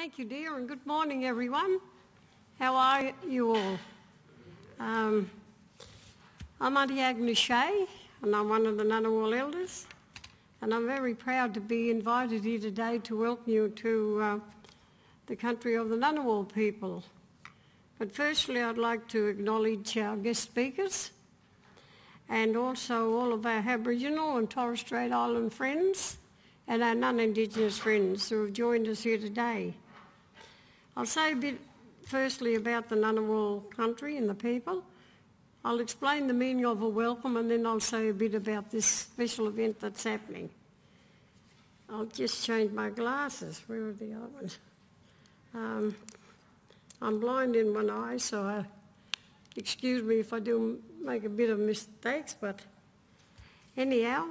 Thank you, dear, and good morning, everyone. How are you all? Um, I'm Auntie Agnes Shea, and I'm one of the Ngunnawal elders, and I'm very proud to be invited here today to welcome you to uh, the country of the Ngunnawal people. But firstly, I'd like to acknowledge our guest speakers and also all of our Aboriginal and Torres Strait Island friends and our non-Indigenous friends who have joined us here today. I'll say a bit firstly about the Ngunnawal country and the people. I'll explain the meaning of a welcome and then I'll say a bit about this special event that's happening. I'll just change my glasses. Where are the other ones? Um, I'm blind in one eye, so uh, excuse me if I do make a bit of mistakes, but anyhow,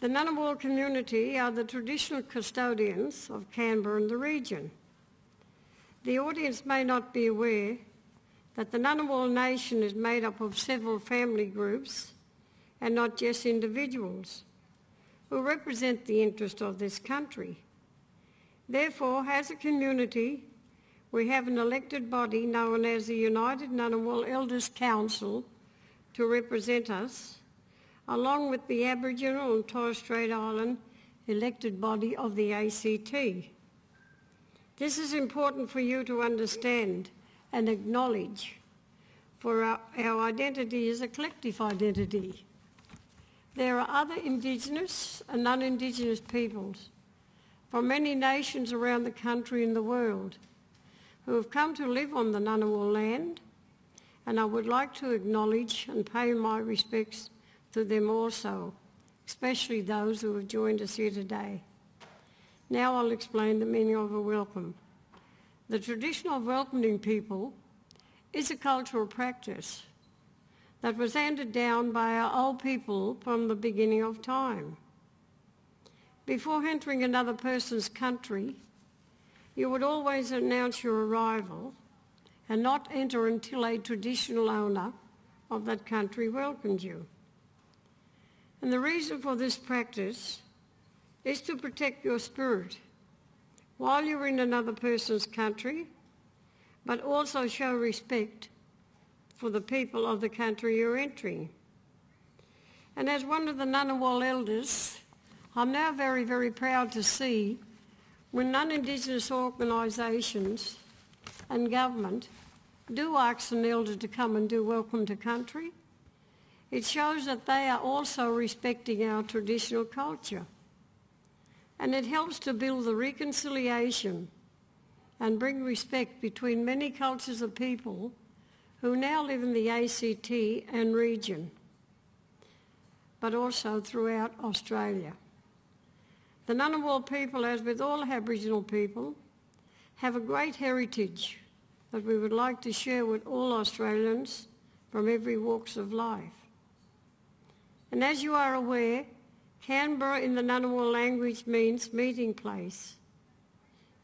the Ngunnawal community are the traditional custodians of Canberra and the region. The audience may not be aware that the Ngunnawal nation is made up of several family groups and not just individuals who represent the interest of this country. Therefore, as a community, we have an elected body known as the United Ngunnawal Elders Council to represent us along with the Aboriginal and Torres Strait Island elected body of the ACT. This is important for you to understand and acknowledge, for our, our identity is a collective identity. There are other Indigenous and non-Indigenous peoples from many nations around the country and the world who have come to live on the Ngunnawal land and I would like to acknowledge and pay my respects to them also, especially those who have joined us here today. Now I'll explain the meaning of a welcome. The tradition of welcoming people is a cultural practice that was handed down by our old people from the beginning of time. Before entering another person's country, you would always announce your arrival and not enter until a traditional owner of that country welcomed you. And the reason for this practice is to protect your spirit while you're in another person's country, but also show respect for the people of the country you're entering. And as one of the Ngunnawal elders, I'm now very, very proud to see when non-Indigenous organisations and government do ask an elder to come and do welcome to country, it shows that they are also respecting our traditional culture. And it helps to build the reconciliation and bring respect between many cultures of people who now live in the ACT and region, but also throughout Australia. The Ngunnawal people, as with all Aboriginal people, have a great heritage that we would like to share with all Australians from every walks of life. And as you are aware, Canberra in the Ngunnawal language means meeting place.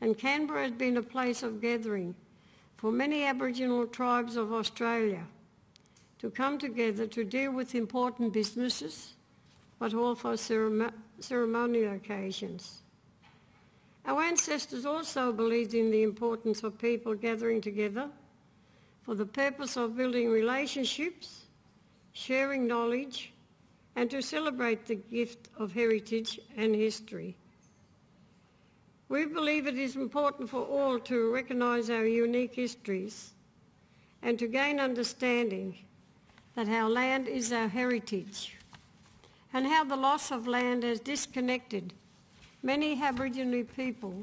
And Canberra has been a place of gathering for many Aboriginal tribes of Australia to come together to deal with important businesses, but also ceremonial occasions. Our ancestors also believed in the importance of people gathering together for the purpose of building relationships, sharing knowledge, and to celebrate the gift of heritage and history. We believe it is important for all to recognise our unique histories and to gain understanding that our land is our heritage and how the loss of land has disconnected many Aboriginal people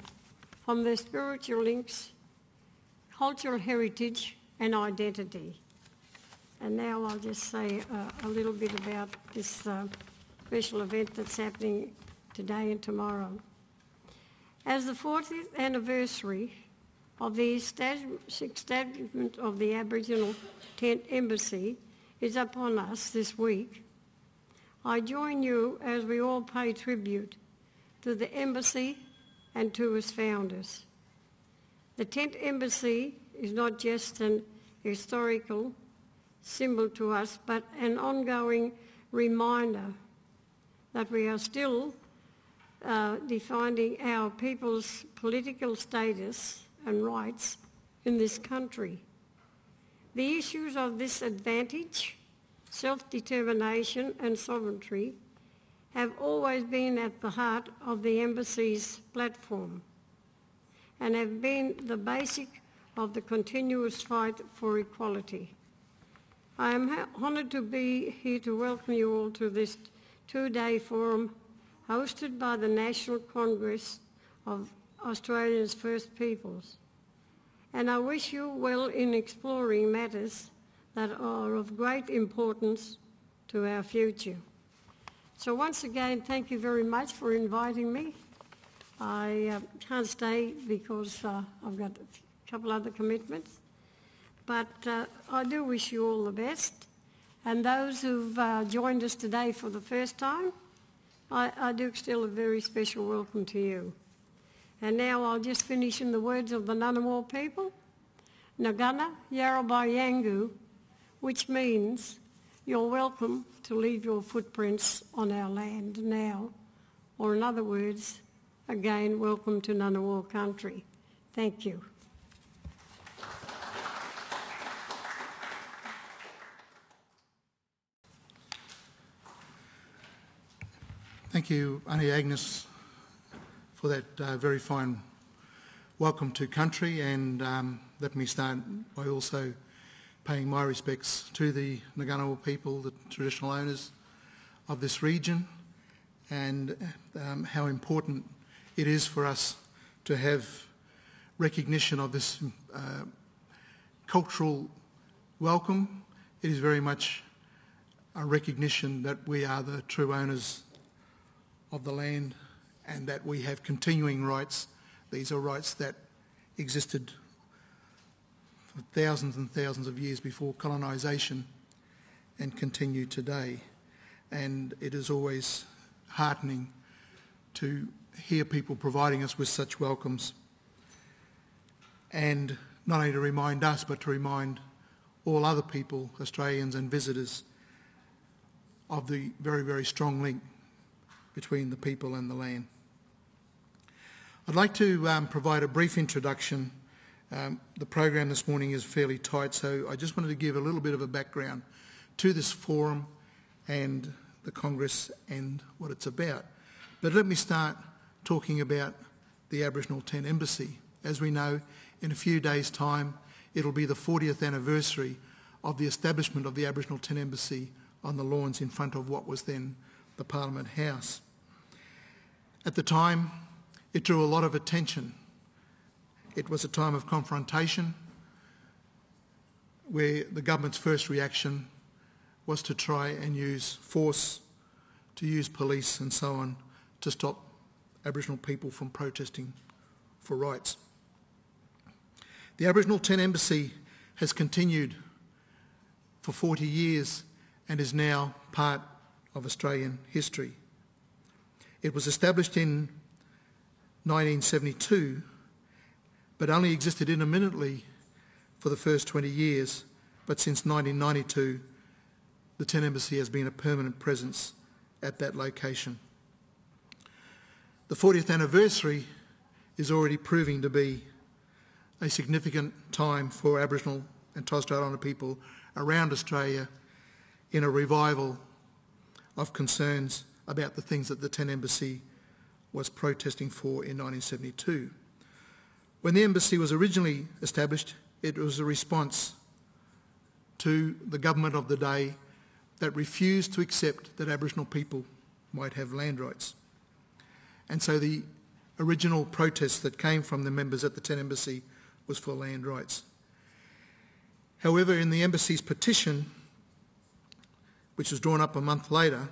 from their spiritual links, cultural heritage and identity. And now I'll just say uh, a little bit about this uh, special event that's happening today and tomorrow. As the 40th anniversary of the establishment of the Aboriginal Tent Embassy is upon us this week, I join you as we all pay tribute to the Embassy and to its founders. The Tent Embassy is not just an historical symbol to us, but an ongoing reminder that we are still uh, defining our people's political status and rights in this country. The issues of this advantage, self-determination and sovereignty have always been at the heart of the Embassy's platform and have been the basic of the continuous fight for equality. I am honoured to be here to welcome you all to this two-day forum hosted by the National Congress of Australia's First Peoples. And I wish you well in exploring matters that are of great importance to our future. So once again, thank you very much for inviting me. I uh, can't stay because uh, I've got a couple other commitments. But uh, I do wish you all the best. And those who've uh, joined us today for the first time, I, I do extend a very special welcome to you. And now I'll just finish in the words of the Ngunnawal people. Nagana Yarrabah Yangu, which means you're welcome to leave your footprints on our land now. Or in other words, again, welcome to Ngunnawal country. Thank you. Thank you, Auntie Agnes, for that uh, very fine welcome to country and um, let me start by also paying my respects to the Ngunnawal people, the traditional owners of this region and um, how important it is for us to have recognition of this uh, cultural welcome. It is very much a recognition that we are the true owners of the land and that we have continuing rights. These are rights that existed for thousands and thousands of years before colonisation and continue today. And it is always heartening to hear people providing us with such welcomes and not only to remind us but to remind all other people, Australians and visitors, of the very, very strong link between the people and the land. I'd like to um, provide a brief introduction. Um, the program this morning is fairly tight, so I just wanted to give a little bit of a background to this forum and the Congress and what it's about. But let me start talking about the Aboriginal Tent Embassy. As we know, in a few days' time, it'll be the 40th anniversary of the establishment of the Aboriginal Tent Embassy on the lawns in front of what was then the Parliament House. At the time, it drew a lot of attention. It was a time of confrontation where the government's first reaction was to try and use force, to use police and so on to stop Aboriginal people from protesting for rights. The Aboriginal Tent Embassy has continued for 40 years and is now part of Australian history. It was established in 1972 but only existed intermittently for the first 20 years but since 1992 the Tent Embassy has been a permanent presence at that location. The 40th anniversary is already proving to be a significant time for Aboriginal and Torres Strait Islander people around Australia in a revival of concerns about the things that the Tent Embassy was protesting for in 1972. When the embassy was originally established, it was a response to the government of the day that refused to accept that Aboriginal people might have land rights. And so the original protest that came from the members at the Tent Embassy was for land rights. However, in the embassy's petition, which was drawn up a month later,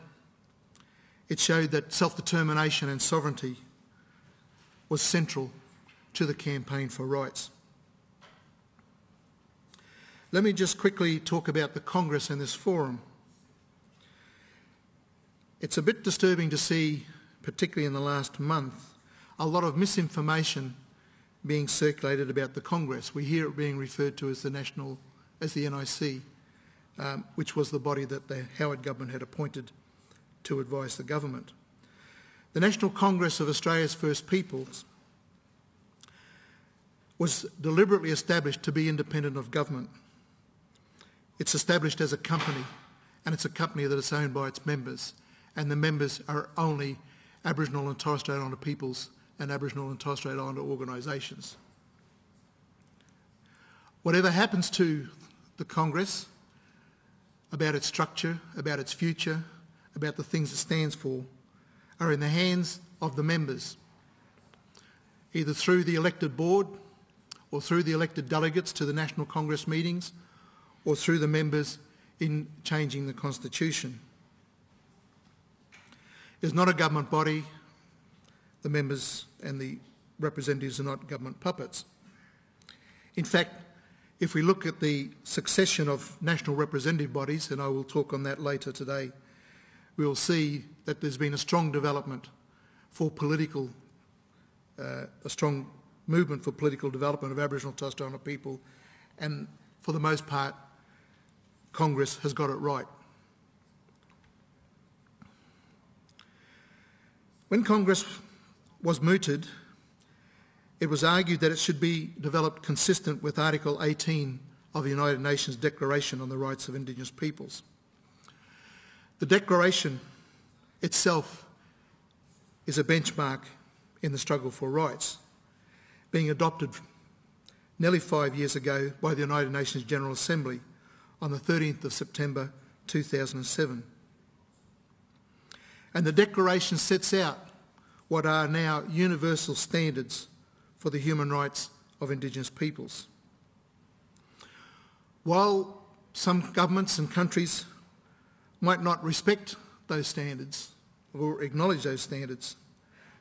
it showed that self-determination and sovereignty was central to the campaign for rights. Let me just quickly talk about the Congress and this forum. It's a bit disturbing to see, particularly in the last month, a lot of misinformation being circulated about the Congress. We hear it being referred to as the National, as the NIC, um, which was the body that the Howard government had appointed to advise the government. The National Congress of Australia's First Peoples was deliberately established to be independent of government. It's established as a company, and it's a company that is owned by its members, and the members are only Aboriginal and Torres Strait Islander peoples and Aboriginal and Torres Strait Islander organisations. Whatever happens to the Congress about its structure, about its future, about the things it stands for, are in the hands of the members, either through the elected board or through the elected delegates to the National Congress meetings or through the members in changing the Constitution. It's not a government body. The members and the representatives are not government puppets. In fact, if we look at the succession of national representative bodies, and I will talk on that later today, we will see that there's been a strong development for political, uh, a strong movement for political development of Aboriginal Torres Strait Islander people, and for the most part, Congress has got it right. When Congress was mooted, it was argued that it should be developed consistent with Article 18 of the United Nations Declaration on the Rights of Indigenous Peoples. The Declaration itself is a benchmark in the struggle for rights, being adopted nearly five years ago by the United Nations General Assembly on the 13th of September 2007. And the Declaration sets out what are now universal standards for the human rights of Indigenous peoples. While some governments and countries might not respect those standards or acknowledge those standards,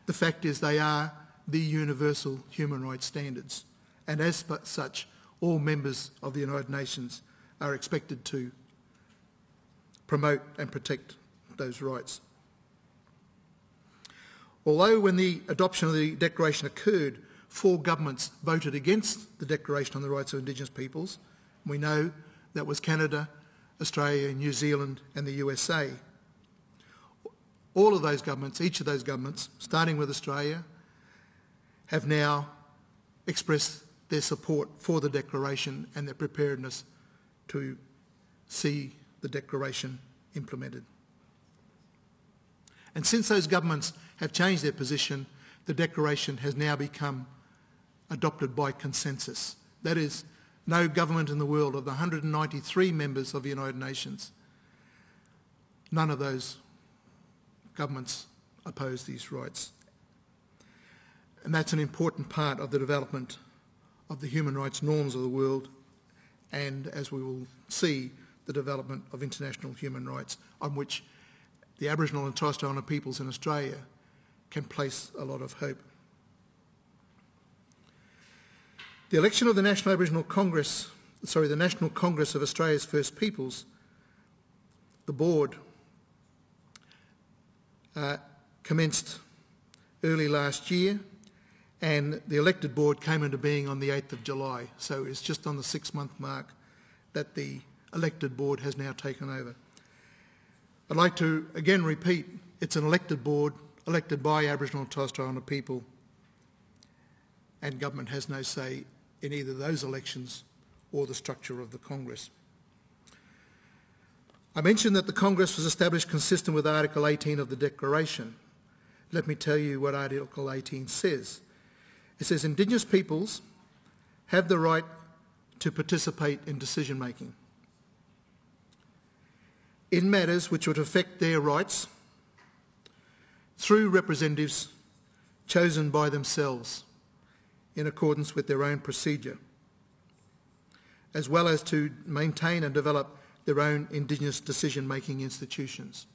the fact is they are the universal human rights standards. And as such, all members of the United Nations are expected to promote and protect those rights. Although when the adoption of the Declaration occurred, four governments voted against the Declaration on the Rights of Indigenous Peoples, we know that was Canada, Australia, New Zealand and the USA. All of those governments, each of those governments, starting with Australia, have now expressed their support for the Declaration and their preparedness to see the Declaration implemented. And since those governments have changed their position, the Declaration has now become adopted by consensus. That is, no government in the world of the 193 members of the United Nations, none of those governments oppose these rights. And that's an important part of the development of the human rights norms of the world and, as we will see, the development of international human rights on which the Aboriginal and Torres Strait Islander peoples in Australia can place a lot of hope. The election of the National Aboriginal Congress, sorry, the National Congress of Australia's First Peoples, the board, uh, commenced early last year and the elected board came into being on the 8th of July. So it's just on the six month mark that the elected board has now taken over. I'd like to again repeat, it's an elected board, elected by Aboriginal and Torres Strait Islander people, and government has no say in either those elections or the structure of the Congress. I mentioned that the Congress was established consistent with Article 18 of the Declaration. Let me tell you what Article 18 says. It says Indigenous peoples have the right to participate in decision making in matters which would affect their rights through representatives chosen by themselves in accordance with their own procedure, as well as to maintain and develop their own Indigenous decision-making institutions.